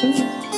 soon.